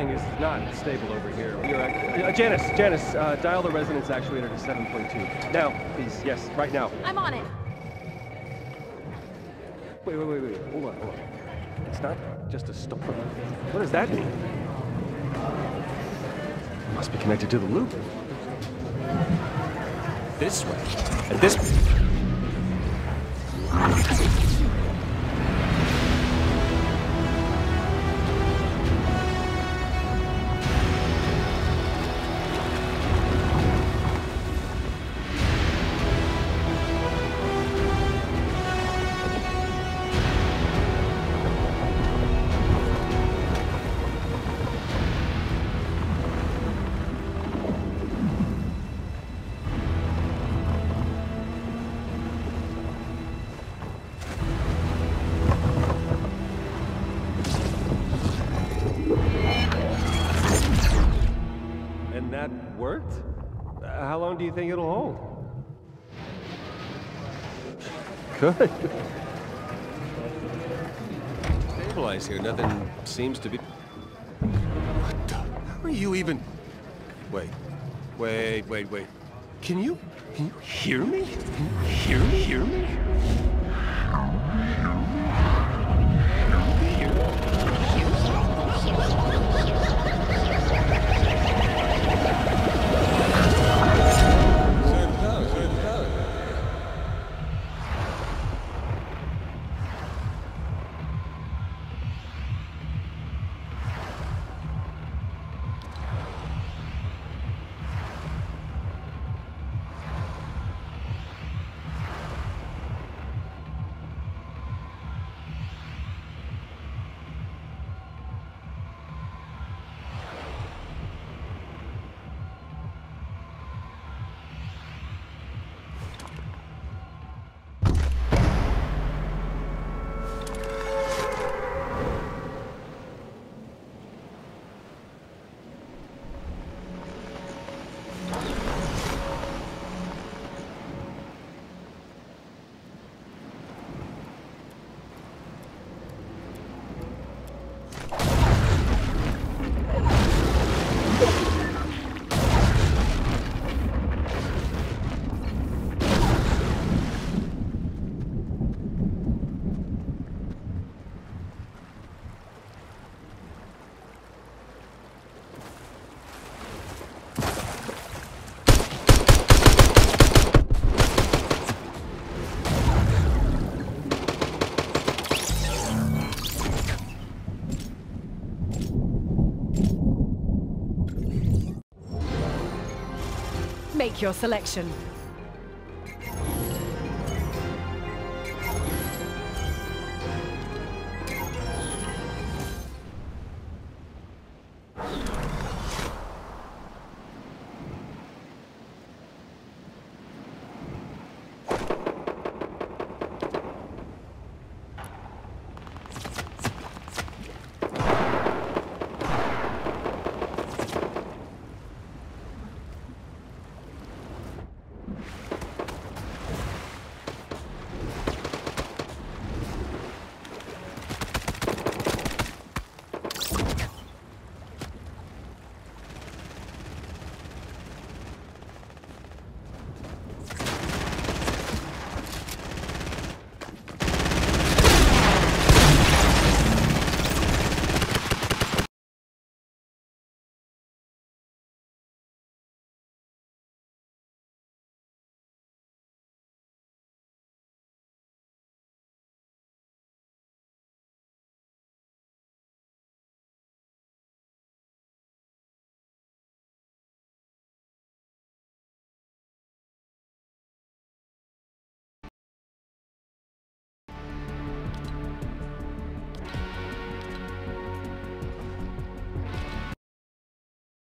everything is not stable over here. We are, act- uh, Janice, Janice, uh, dial the resonance actuator to 7.2. Now, please. Yes, right now. I'm on it. Wait, wait, wait, wait. Hold on, hold on. It's not just a storm. What does that mean? It Must be connected to the loop. This way. And this. And worked? Uh, How long do you think it'll hold? Good. Stabilize here. Nothing seems to be. What the? How are you even? Wait, wait, wait, wait. Can you? Can you hear me? Can you hear me? Hear me? Make your selection.